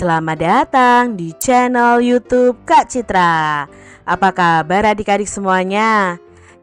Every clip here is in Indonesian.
Selamat datang di channel youtube Kak Citra Apa kabar adik-adik semuanya?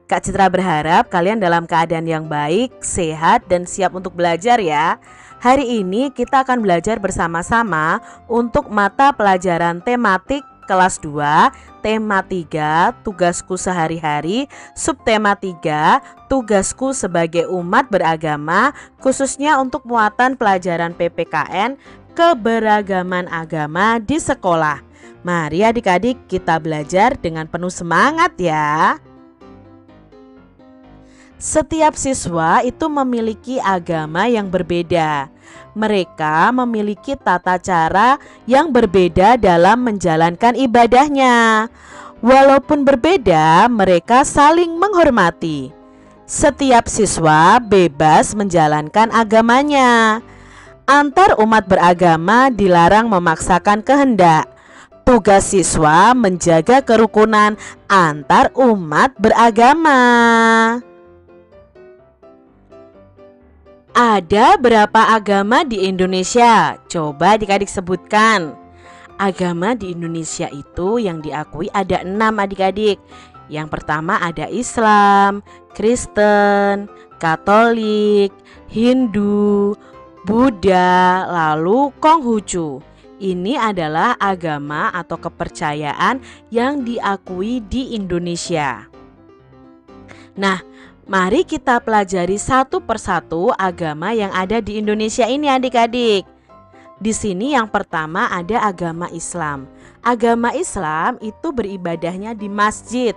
Kak Citra berharap kalian dalam keadaan yang baik, sehat, dan siap untuk belajar ya Hari ini kita akan belajar bersama-sama untuk mata pelajaran tematik kelas 2, tema 3, tugasku sehari-hari, subtema 3, tugasku sebagai umat beragama, khususnya untuk muatan pelajaran PPKN keberagaman agama di sekolah. Mari adik-adik kita belajar dengan penuh semangat ya. Setiap siswa itu memiliki agama yang berbeda. Mereka memiliki tata cara yang berbeda dalam menjalankan ibadahnya. Walaupun berbeda, mereka saling menghormati. Setiap siswa bebas menjalankan agamanya. Antar umat beragama dilarang memaksakan kehendak. Tugas siswa menjaga kerukunan antar umat beragama. Ada berapa agama di Indonesia? Coba adik-adik sebutkan. Agama di Indonesia itu yang diakui ada enam adik-adik. Yang pertama ada Islam, Kristen, Katolik, Hindu, Buddha, lalu Konghucu. Ini adalah agama atau kepercayaan yang diakui di Indonesia. Nah, Mari kita pelajari satu persatu agama yang ada di Indonesia ini adik-adik. Di sini yang pertama ada agama Islam. Agama Islam itu beribadahnya di masjid.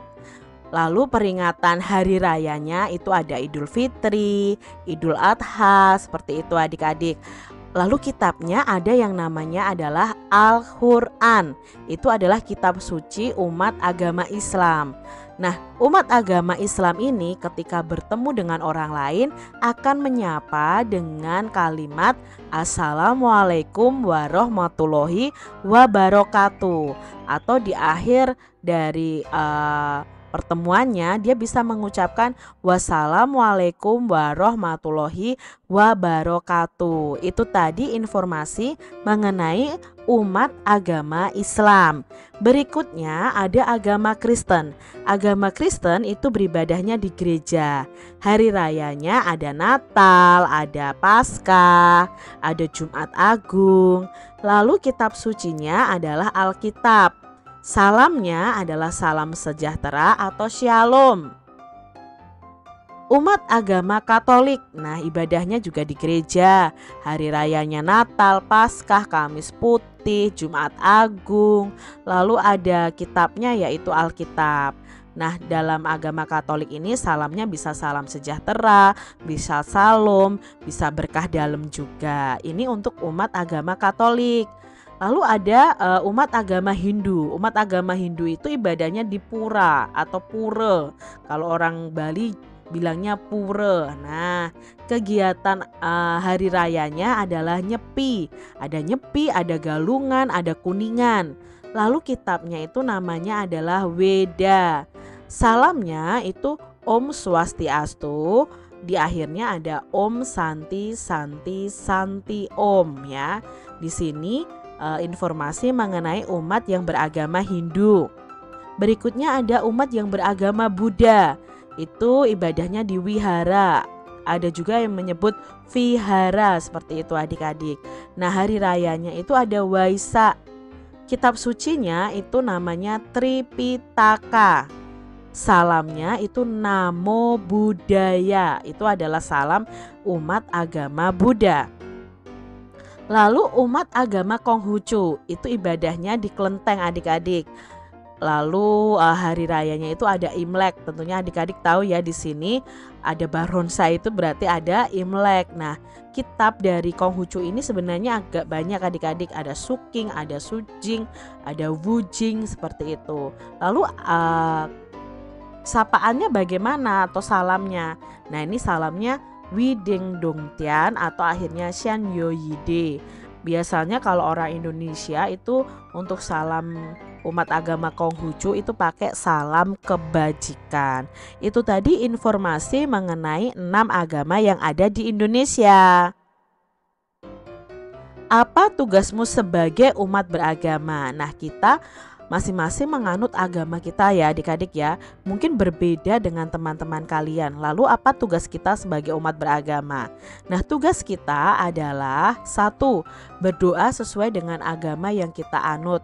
Lalu peringatan hari rayanya itu ada Idul Fitri, Idul Adha, seperti itu adik-adik. Lalu kitabnya ada yang namanya adalah Al-Quran Itu adalah kitab suci umat agama Islam Nah umat agama Islam ini ketika bertemu dengan orang lain Akan menyapa dengan kalimat Assalamualaikum warahmatullahi wabarakatuh Atau di akhir dari uh, pertemuannya dia bisa mengucapkan wassalamualaikum warahmatullahi wabarakatuh. Itu tadi informasi mengenai umat agama Islam. Berikutnya ada agama Kristen. Agama Kristen itu beribadahnya di gereja. Hari rayanya ada Natal, ada Paskah, ada Jumat Agung. Lalu kitab sucinya adalah Alkitab. Salamnya adalah salam sejahtera atau shalom. Umat agama Katolik, nah ibadahnya juga di gereja. Hari rayanya Natal, Paskah, Kamis Putih, Jumat Agung. Lalu ada kitabnya yaitu Alkitab. Nah, dalam agama Katolik ini salamnya bisa salam sejahtera, bisa salam, bisa berkah dalam juga. Ini untuk umat agama Katolik. Lalu ada uh, umat agama Hindu. Umat agama Hindu itu ibadahnya di pura atau pura. Kalau orang Bali bilangnya pura. Nah, kegiatan uh, hari rayanya adalah nyepi. Ada nyepi, ada galungan, ada kuningan. Lalu kitabnya itu namanya adalah Weda. Salamnya itu Om Swastiastu. Di akhirnya ada Om Santi Santi Santi Om ya. Di sini uh, informasi mengenai umat yang beragama Hindu. Berikutnya ada umat yang beragama Buddha. Itu ibadahnya di wihara. Ada juga yang menyebut vihara seperti itu adik-adik. Nah, hari rayanya itu ada Waisak. Kitab sucinya itu namanya Tripitaka. Salamnya itu Namo Buddhaya. Itu adalah salam umat agama Buddha. Lalu umat agama Konghucu itu ibadahnya di kelenteng adik-adik. Lalu uh, hari rayanya itu ada Imlek. Tentunya adik-adik tahu ya di sini ada Baronsa itu berarti ada Imlek. Nah, kitab dari Konghucu ini sebenarnya agak banyak adik-adik. Ada Suking, ada Sujing, ada Wujing seperti itu. Lalu uh, sapaannya bagaimana atau salamnya? Nah, ini salamnya Wideng Dongtian atau akhirnya Xian Yoyide. Biasanya kalau orang Indonesia itu untuk salam umat agama Konghucu itu pakai salam kebajikan. Itu tadi informasi mengenai enam agama yang ada di Indonesia. Apa tugasmu sebagai umat beragama? Nah, kita masing-masing menganut agama kita ya adik-adik ya. Mungkin berbeda dengan teman-teman kalian. Lalu apa tugas kita sebagai umat beragama? Nah tugas kita adalah satu berdoa sesuai dengan agama yang kita anut.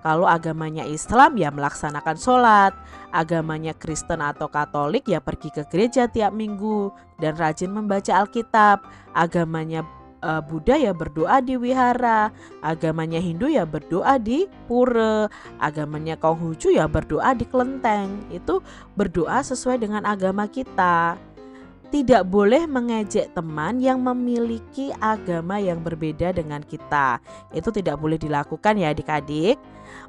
Kalau agamanya Islam ya melaksanakan sholat. Agamanya Kristen atau Katolik ya pergi ke gereja tiap minggu Dan rajin membaca Alkitab. Agamanya uh, Buddha ya berdoa di wihara, agamanya Hindu ya berdoa di pura, agamanya Konghucu ya berdoa di kelenteng. Itu berdoa sesuai dengan agama kita. Tidak boleh mengejek teman yang memiliki agama yang berbeda dengan kita. Itu tidak boleh dilakukan ya adik-adik.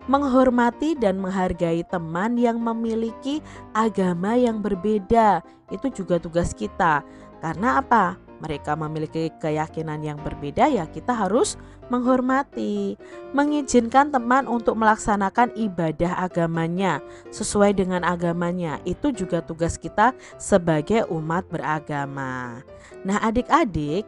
Menghormati dan menghargai teman yang memiliki agama yang berbeda itu juga tugas kita. Karena apa? Mereka memiliki keyakinan yang berbeda ya kita harus menghormati, mengizinkan teman untuk melaksanakan ibadah agamanya sesuai dengan agamanya. Itu juga tugas kita sebagai umat beragama. Nah, adik-adik,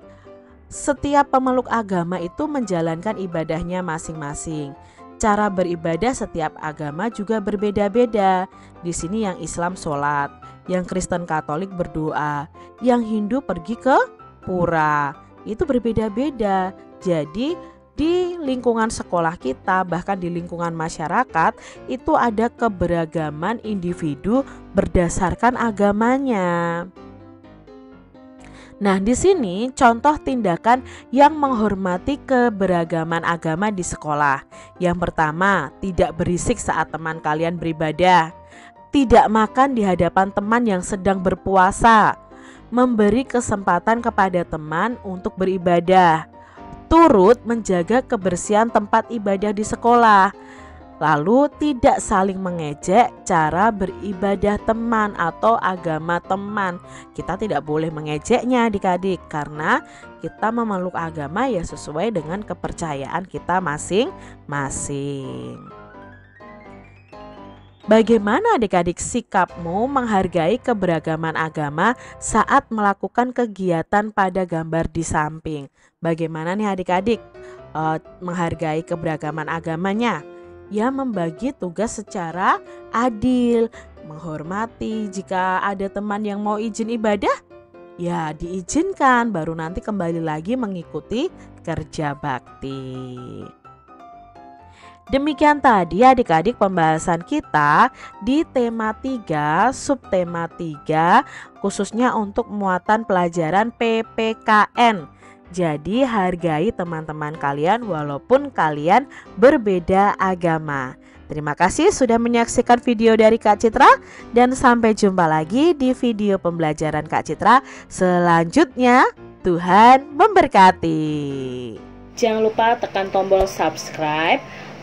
setiap pemeluk agama itu menjalankan ibadahnya masing-masing. Cara beribadah setiap agama juga berbeda-beda. Di sini yang Islam sholat, yang Kristen Katolik berdoa, yang Hindu pergi ke pura. Itu berbeda-beda. Jadi di lingkungan sekolah kita, bahkan di lingkungan masyarakat, itu ada keberagaman individu berdasarkan agamanya. Nah, di sini contoh tindakan yang menghormati keberagaman agama di sekolah. Yang pertama, tidak berisik saat teman kalian beribadah. Tidak makan di hadapan teman yang sedang berpuasa memberi kesempatan kepada teman untuk beribadah, turut menjaga kebersihan tempat ibadah di sekolah, lalu tidak saling mengejek cara beribadah teman atau agama teman. Kita tidak boleh mengejeknya adik-adik karena kita memeluk agama ya sesuai dengan kepercayaan kita masing-masing. Bagaimana adik-adik sikapmu menghargai keberagaman agama saat melakukan kegiatan pada gambar di samping? Bagaimana nih adik-adik uh, menghargai keberagaman agamanya? Ya membagi tugas secara adil, menghormati jika ada teman yang mau izin ibadah, ya diizinkan baru nanti kembali lagi mengikuti kerja bakti. Demikian tadi adik-adik pembahasan kita di tema 3, subtema 3 khususnya untuk muatan pelajaran PPKN. Jadi hargai teman-teman kalian walaupun kalian berbeda agama. Terima kasih sudah menyaksikan video dari Kak Citra dan sampai jumpa lagi di video pembelajaran Kak Citra selanjutnya. Tuhan memberkati. Jangan lupa tekan tombol subscribe